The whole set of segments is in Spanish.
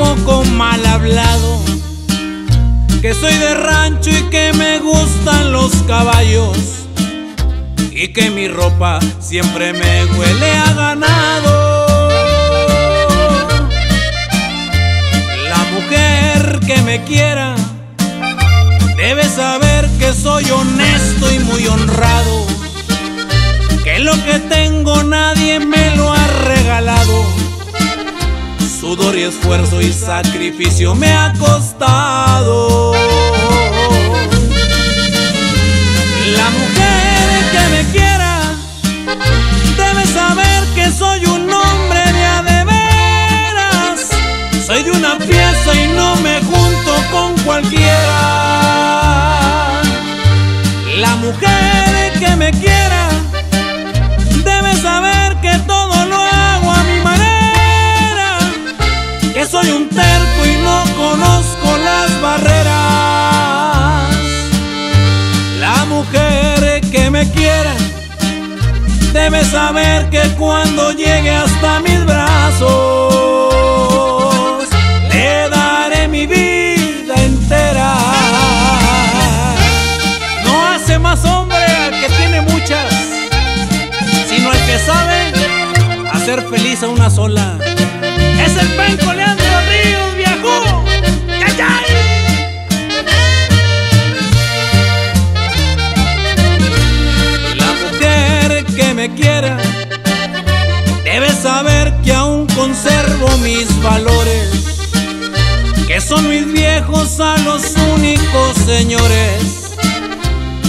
poco mal hablado, que soy de rancho y que me gustan los caballos, y que mi ropa siempre me huele a ganado. La mujer que me quiera debe saber que soy honesto y muy honrado, que lo que tengo nadie me lo ha y esfuerzo y sacrificio me ha costado. La mujer que me quiera debe saber que soy un Que soy un terco y no conozco las barreras. La mujer que me quiera debe saber que cuando llegue hasta mis brazos le daré mi vida entera. No hace más hombre al que tiene muchas, sino al que sabe hacer feliz a una sola. El penco Leandro Ríos, viejo. ¡Yayay! La mujer que me quiera debe saber que aún conservo mis valores, que son mis viejos a los únicos señores,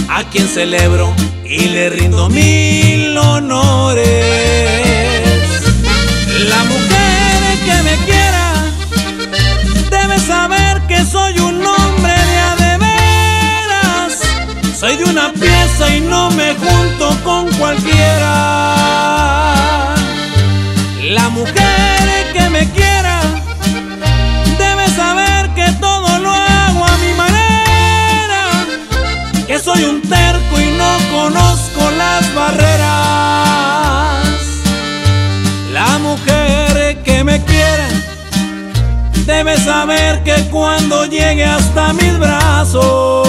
a quien celebro y le rindo mil honores. Soy de una pieza y no me junto con cualquiera. La mujer que me quiera debe saber que todo lo hago a mi manera. Que soy un terco y no conozco las barreras. La mujer que me quiera debe saber que cuando llegue hasta mis brazos